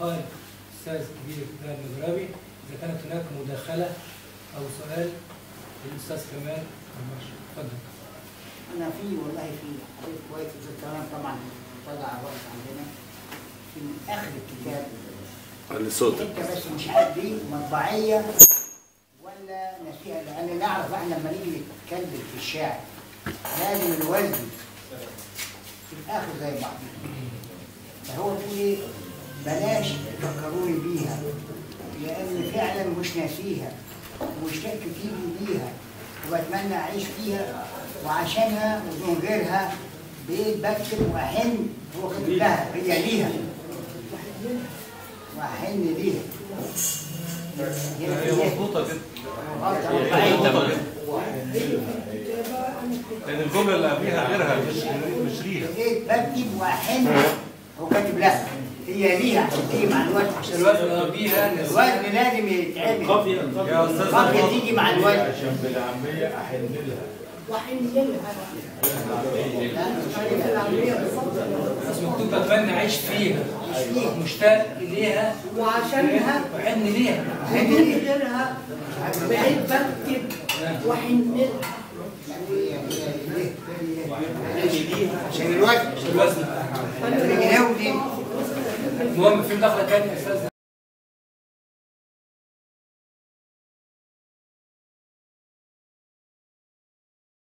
قال الاستاذ كبير فهد المغربي إذا كانت هناك مداخلة أو سؤال للاستاذ كمال المرشد. اتفضل أنا في والله في. حديث كويس الكلام طبعا. طلع وقت عندنا. في آخر الكتاب. على صوتك. إنت بس مش عارف دي مطبعية ولا نسيها لأن نعرف إحنا لما نيجي نتكلم في الشعر لازم الوزن في الآخر زي بعض. فهو بيقول إيه؟ بلاش تفكروني بيها لأن فعلا مش ناسيها واشتقت تيجي بيها وبتمنى أعيش فيها وعشانها ومن غيرها بقيت بكتب واحن هو كاتب لها هي ليها. واحن ليها. هي مظبوطة جدا. لأن الجملة اللي قبلها غيرها مش مش ليها بقيت بكتب واحن هو كاتب لها هي ليها عشان تيجي مع الوزن الوزن بيها الوزن لازم يتعمل. يا أستاذ القافية تيجي مع الوزن عشان بالعامية أحن لها بس مكتوب بتمنى اعيش فيها. مشتاق إليها. وعشانها وحن ليها. من غيرها بقيت بكتب وحن عشان الوزن الوزن الجناوي دي. المهم في مداخلة ثانية أستاذ؟